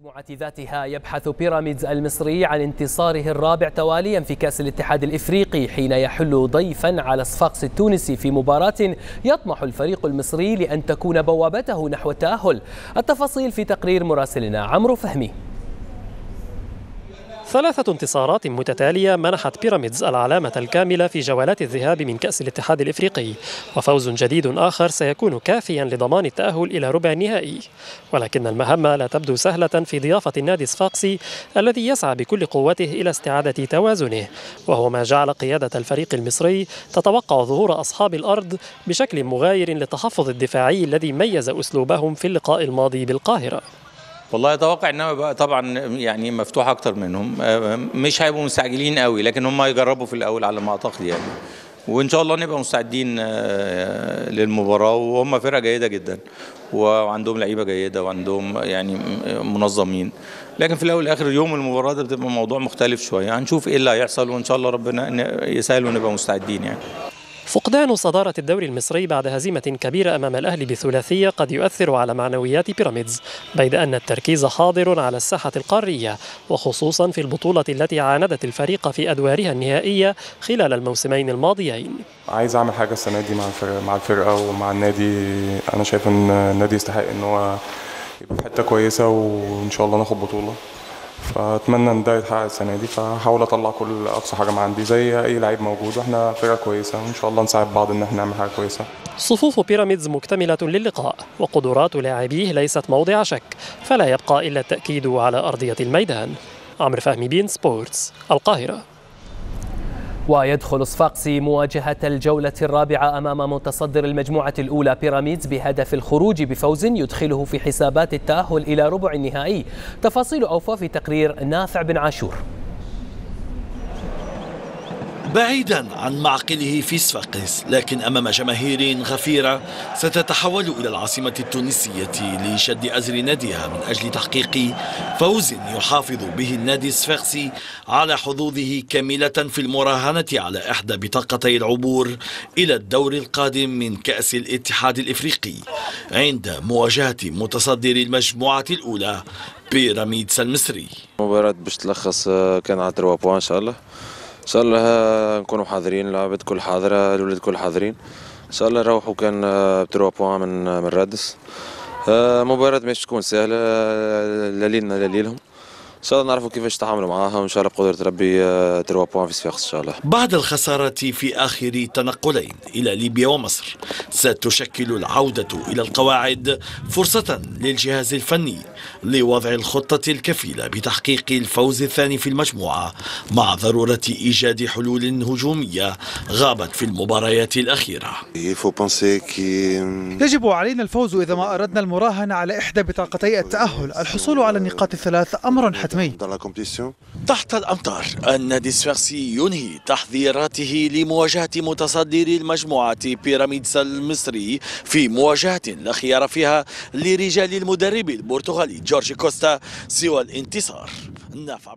المجموعة ذاتها يبحث بيراميدز المصري عن انتصاره الرابع تواليا في كأس الاتحاد الإفريقي حين يحل ضيفا على صفاقس التونسي في مباراة يطمح الفريق المصري لأن تكون بوابته نحو التأهل التفاصيل في تقرير مراسلنا عمرو فهمي. ثلاثة انتصارات متتالية منحت بيراميدز العلامة الكاملة في جولات الذهاب من كأس الاتحاد الإفريقي. وفوز جديد آخر سيكون كافيا لضمان التأهل إلى ربع النهائي. ولكن المهمة لا تبدو سهلة في ضيافة النادي الصفاقسي الذي يسعى بكل قوته إلى استعادة توازنه. وهو ما جعل قيادة الفريق المصري تتوقع ظهور أصحاب الأرض بشكل مغاير للتحفظ الدفاعي الذي ميز أسلوبهم في اللقاء الماضي بالقاهرة. والله أتوقع إنها بقى طبعا يعني مفتوح أكتر منهم. مش هيبقوا مستعجلين قوي لكن هم يجربوا في الأول على ما أعتقد يعني. وإن شاء الله نبقى مستعدين للمباراة. وهم فرقة جيدة جدا وعندهم لعيبة جيدة وعندهم يعني منظمين. لكن في الأول والآخر يوم المباراة ده بتبقى موضوع مختلف شوية. هنشوف إيه اللي هيحصل وإن شاء الله ربنا يسهل ونبقى مستعدين يعني. فقدان صدارة الدوري المصري بعد هزيمة كبيرة أمام الأهلي بثلاثية قد يؤثر على معنويات بيراميدز بيد أن التركيز حاضر على الساحة القارية وخصوصا في البطولة التي عاندت الفريق في أدوارها النهائية خلال الموسمين الماضيين. عايز أعمل حاجة السنة دي مع الفرقة, مع الفرقة ومع النادي. أنا شايف أن النادي يستحق أن هو يبقى في حتة كويسة وإن شاء الله ناخد بطولة. فأتمنى إن ده يتحقق السنة دي. فهحاول أطلع كل أقصى حاجة ما عندي زي أي لعيب موجود وإحنا فرقة كويسة وإن شاء الله نساعد بعض إن إحنا نعمل حاجة كويسة. صفوف بيراميدز مكتملة للقاء وقدرات لاعبيه ليست موضع شك فلا يبقى إلا التأكيد على أرضية الميدان. عمرو فهمي بين سبورتس القاهرة. ويدخل صفاقسي مواجهة الجولة الرابعة أمام متصدر المجموعة الأولى بيراميدز بهدف الخروج بفوز يدخله في حسابات التأهل إلى ربع النهائي. تفاصيل أوفى في تقرير نافع بن عاشور. بعيدا عن معقله في صفاقس لكن أمام جماهير غفيرة ستتحول إلى العاصمة التونسية لشد أزر ناديها من أجل تحقيق فوز يحافظ به النادي الصفاقسي على حظوظه كاملة في المراهنة على إحدى بطاقتي العبور إلى الدور القادم من كأس الاتحاد الإفريقي. عند مواجهة متصدر المجموعة الأولى بيراميدز المصري. مباراة باش تلخص كان على 3 بوان إن شاء الله. إن شاء الله نكونوا حاضرين لعبت كل حاضرة الولاد كل حاضرين. إن شاء الله نروحوا كان بتروا بوان من من رادس. مباراة مش تكون سهلة لا لينا لا ليلهم إن شاء الله نعرفوا كيفاش نتعاملوا معاها وان شاء الله بقدرة ربي تروا بوان في صفاقس إن شاء الله. بعد الخسارة في آخر تنقلين إلى ليبيا ومصر ستشكل العودة إلى القواعد فرصة للجهاز الفني لوضع الخطة الكفيلة بتحقيق الفوز الثاني في المجموعة مع ضرورة إيجاد حلول هجومية غابت في المباريات الأخيرة. يجب علينا الفوز إذا ما أردنا المراهنة على إحدى بطاقتي التأهل. الحصول على النقاط الثلاث أمر حتمي تحت الأمطار النادي السفاقسي ينهي تحذيراته لمواجهة متصدر المجموعة بيراميدز المصري في مواجهة لا خيار فيها لرجال المدرب البرتغالي جورج كوستا سوى الانتصار. نافع